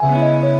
Música